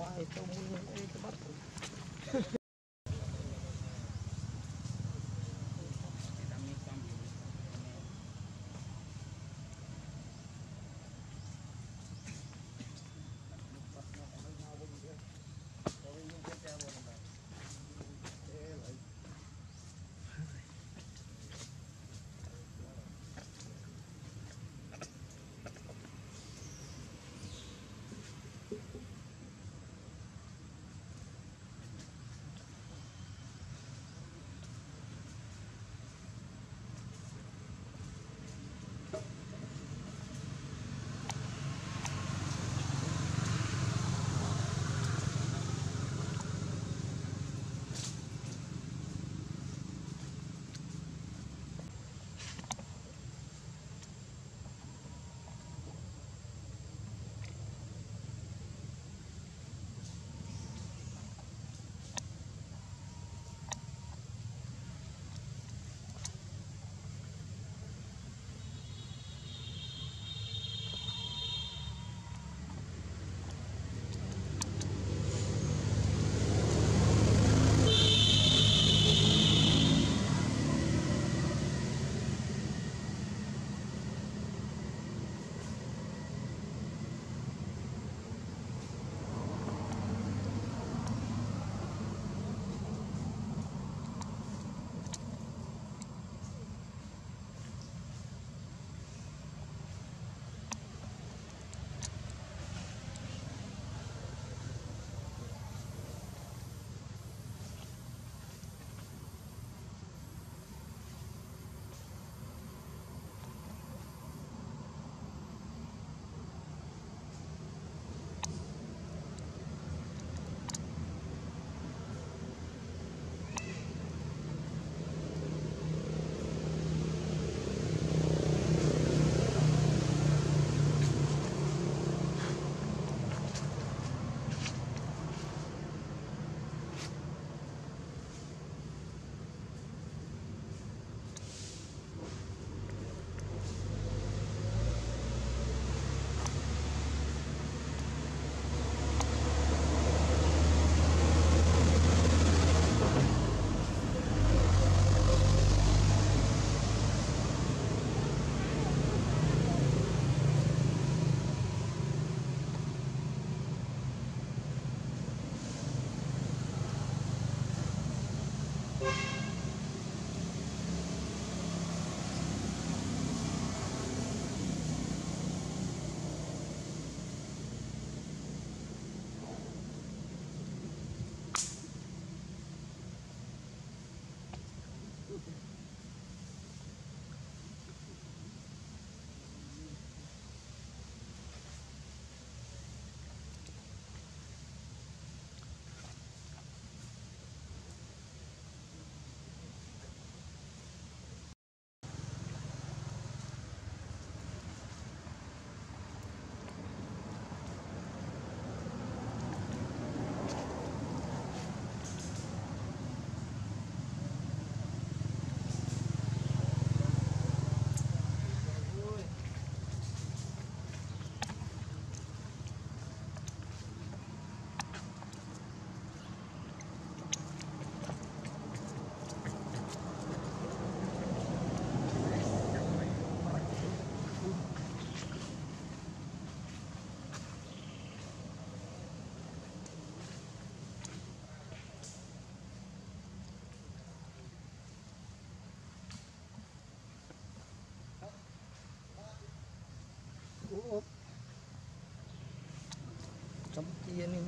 卖东西，哎，怎么办？chấm kia nên